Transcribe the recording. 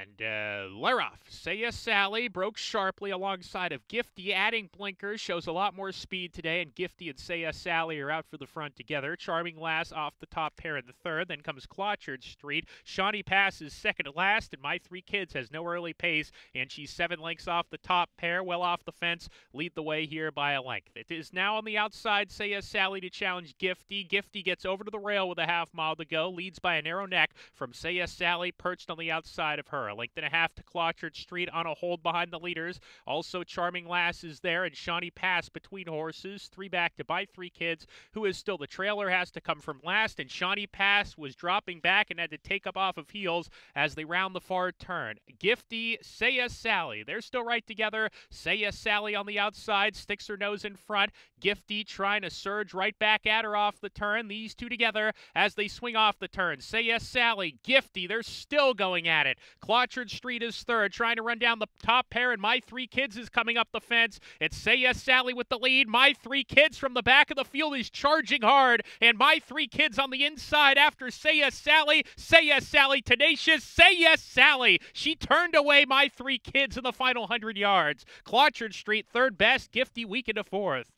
And uh, Leroff, Say Yes Sally broke sharply alongside of Gifty, adding blinkers, shows a lot more speed today, and Gifty and Say Yes Sally are out for the front together. Charming Lass off the top pair in the third, then comes Clotchard Street. Shawnee passes second to last, and My Three Kids has no early pace, and she's seven lengths off the top pair, well off the fence, lead the way here by a length. It is now on the outside, Say Yes Sally to challenge Gifty. Gifty gets over to the rail with a half mile to go, leads by a narrow neck from Say Yes Sally, perched on the outside of her. A length and a half to Clotchard Street on a hold behind the leaders. Also, Charming Lass is there, and Shawnee Pass between horses. Three back to My Three Kids, who is still the trailer, has to come from last, and Shawnee Pass was dropping back and had to take up off of heels as they round the far turn. Gifty, Say Yes Sally. They're still right together. Say Yes Sally on the outside, sticks her nose in front. Gifty trying to surge right back at her off the turn. These two together as they swing off the turn. Say Yes Sally, Gifty, they're still going at it. Clotchard Street is third, trying to run down the top pair, and My Three Kids is coming up the fence. It's Say Yes Sally with the lead. My Three Kids from the back of the field is charging hard, and My Three Kids on the inside after Say Yes Sally. Say Yes Sally, tenacious. Say Yes Sally. She turned away My Three Kids in the final 100 yards. Clotchard Street, third best. Gifty weak into fourth.